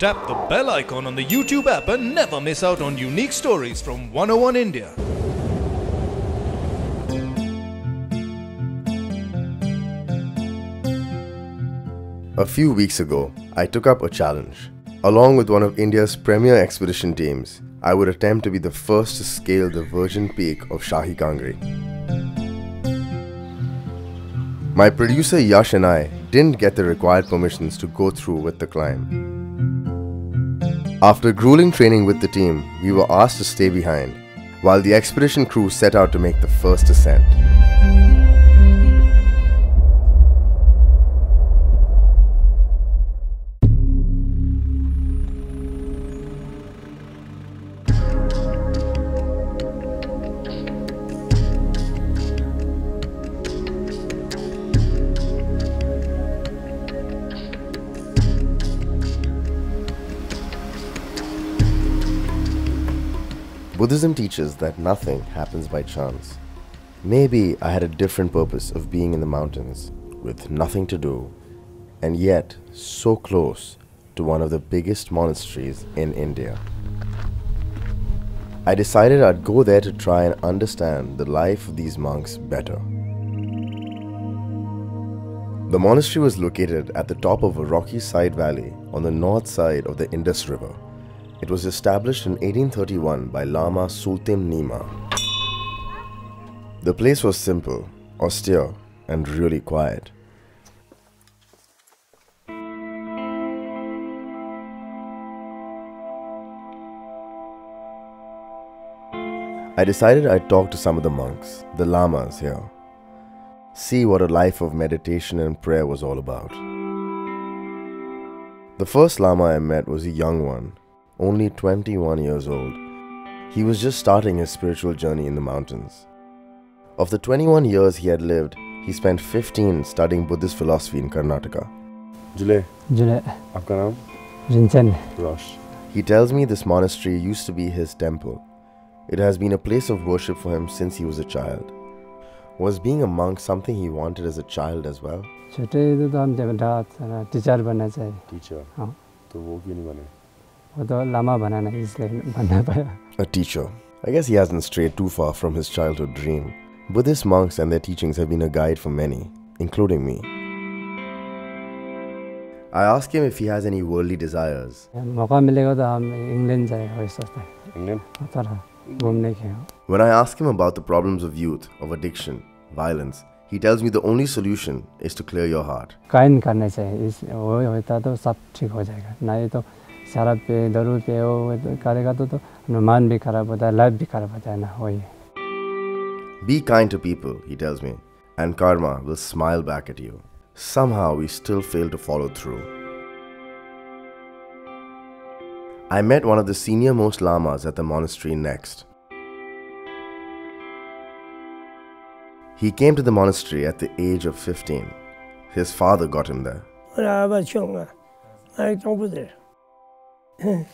Tap the bell icon on the YouTube app and never miss out on unique stories from 101 India. A few weeks ago, I took up a challenge. Along with one of India's premier expedition teams, I would attempt to be the first to scale the virgin peak of Shahi Kangri. My producer Yash and I didn't get the required permissions to go through with the climb. After grueling training with the team, we were asked to stay behind, while the expedition crew set out to make the first ascent. Buddhism teaches that nothing happens by chance. Maybe I had a different purpose of being in the mountains with nothing to do, and yet so close to one of the biggest monasteries in India. I decided I'd go there to try and understand the life of these monks better. The monastery was located at the top of a rocky side valley on the north side of the Indus River. It was established in 1831 by Lama Tsultim Nima. The place was simple, austere, and really quiet. I decided I'd talk to some of the monks, the lamas here, see what a life of meditation and prayer was all about. The first lama I met was a young one only 21 years old. He was just starting his spiritual journey in the mountains. Of the 21 years he had lived, he spent 15 studying Buddhist philosophy in Karnataka. जुले जुले आपका नाम रिंचन रोश He tells me this monastery used to be his temple. It has been a place of worship for him since he was a child. Was being a monk something he wanted as a child as well? छोटे तो, तो हम जब था teacher बनना चाहिए teacher हाँ तो वो क्यों नहीं बने वो तो लामा बनाना इसलिए बनना पाया A teacher. I guess he hasn't strayed too far from his childhood dream. Buddhist monks and their teachings have been a guide for many, including me. I ask him if he has any worldly desires. मौका मिलेगा तो हम England जाए वही सोचते हैं England उतर घूमने के When I ask him about the problems of youth, of addiction, violence, he tells me the only solution is to clear your heart. कायन करने चाहिए इस वो होता तो सब ठीक हो जाएगा नहीं तो शराब पे दारू पे वो तो करेगा तो तो अपना मन भी खराब होता है लाइफ भी खराब होता है ना वही Be kind to people, he tells me, and karma will smile back at you. Somehow we still fail to follow through. I met one of the senior most lamas at the monastery next. He came to the monastery at the age of 15. His father got him there.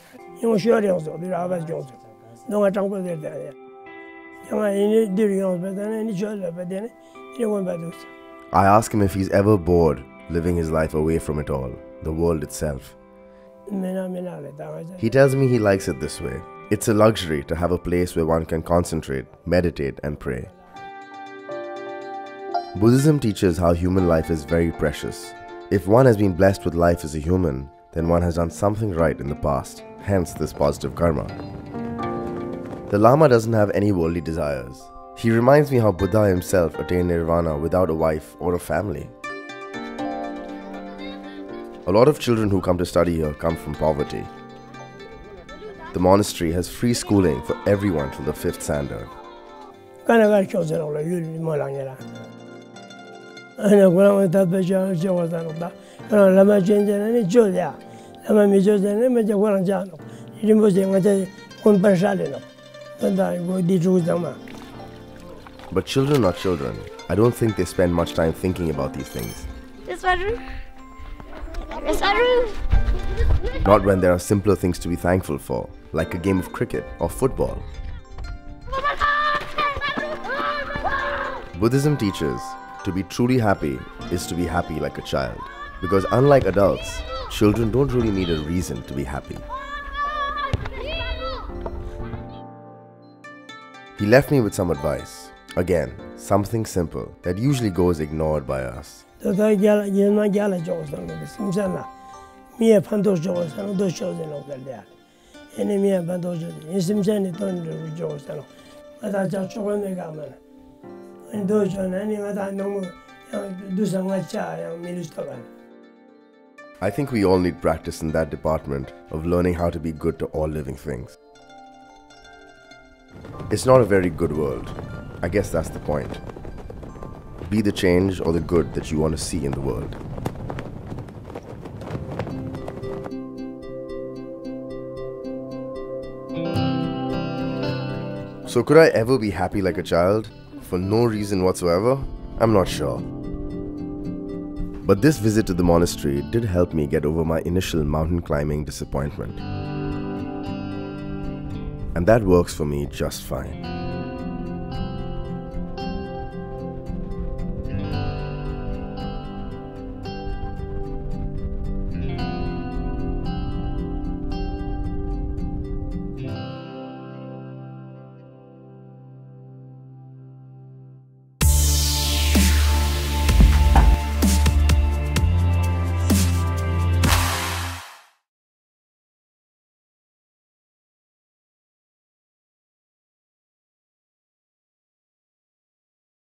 I ask him if he's ever bored living his life away from it all, the world itself. He tells me he likes it this way. It's a luxury to have a place where one can concentrate, meditate, and pray. Buddhism teaches how human life is very precious. If one has been blessed with life as a human, then one has done something right in the past, hence this positive karma. The Lama doesn't have any worldly desires. He reminds me how Buddha himself attained nirvana without a wife or a family. A lot of children who come to study here come from poverty. The monastery has free schooling for everyone till the fifth standard pero no di But children are children. I don't think they spend much time thinking about these things. This bedroom? This bedroom? Not when there are simpler things to be thankful for, like a game of cricket or football. Buddhism teaches to be truly happy is to be happy like a child. Because unlike adults, children don't really need a reason to be happy. He left me with some advice. Again, something simple that usually goes ignored by us. I think we all need practice in that department of learning how to be good to all living things. It's not a very good world. I guess that's the point. Be the change or the good that you want to see in the world. So, could I ever be happy like a child? For no reason whatsoever? I'm not sure. But this visit to the monastery did help me get over my initial mountain climbing disappointment. And that works for me just fine.